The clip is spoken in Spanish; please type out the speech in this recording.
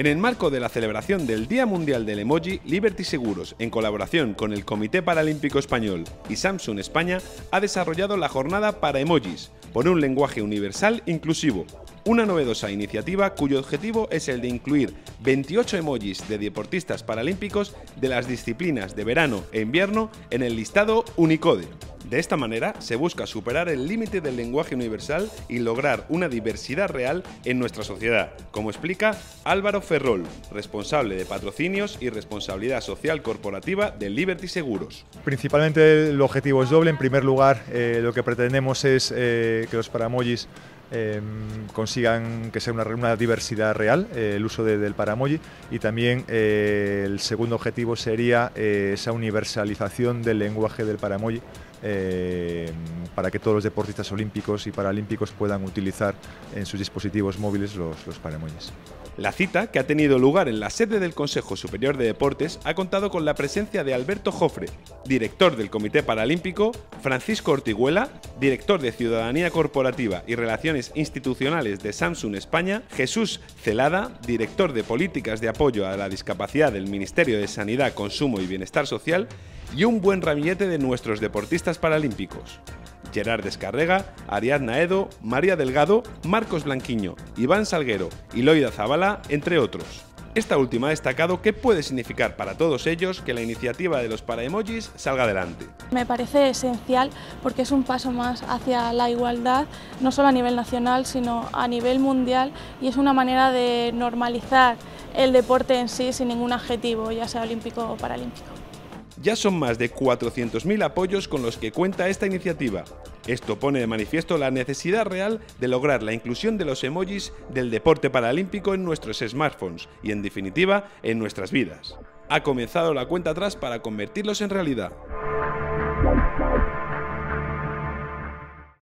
En el marco de la celebración del Día Mundial del Emoji, Liberty Seguros, en colaboración con el Comité Paralímpico Español y Samsung España, ha desarrollado la jornada para emojis, por un lenguaje universal inclusivo, una novedosa iniciativa cuyo objetivo es el de incluir 28 emojis de deportistas paralímpicos de las disciplinas de verano e invierno en el listado Unicode. De esta manera se busca superar el límite del lenguaje universal y lograr una diversidad real en nuestra sociedad, como explica Álvaro Ferrol, responsable de patrocinios y responsabilidad social corporativa de Liberty Seguros. Principalmente el objetivo es doble. En primer lugar, eh, lo que pretendemos es eh, que los paramojis eh, consigan que sea una, diversidad real el uso del paramoji y también el segundo objetivo sería esa universalización del lenguaje del paramoji eh, para que todos los deportistas olímpicos y paralímpicos puedan utilizar en sus dispositivos móviles los, los La cita, que ha tenido lugar en la sede del Consejo Superior de Deportes, ha contado con la presencia de Alberto Jofre, director del Comité Paralímpico, Francisco Ortiguela, director de Ciudadanía Corporativa y Relaciones Institucionales de Samsung España, Jesús Celada, director de Políticas de Apoyo a la Discapacidad del Ministerio de Sanidad, Consumo y Bienestar Social, y un buen ramillete de nuestros deportistas paralímpicos. Gerard Descarrega, Ariadna Edo, María Delgado, Marcos Blanquiño, Iván Salguero y Loida Zabala, entre otros. Esta última ha destacado qué puede significar para todos ellos que la iniciativa de los paraemojis salga adelante. Me parece esencial porque es un paso más hacia la igualdad, no solo a nivel nacional, sino a nivel mundial y es una manera de normalizar el deporte en sí sin ningún adjetivo, ya sea olímpico o paralímpico. Ya son más de 400.000 apoyos con los que cuenta esta iniciativa. Esto pone de manifiesto la necesidad real de lograr la inclusión de los emojis del deporte paralímpico en nuestros smartphones y, en definitiva, en nuestras vidas. Ha comenzado la cuenta atrás para convertirlos en realidad.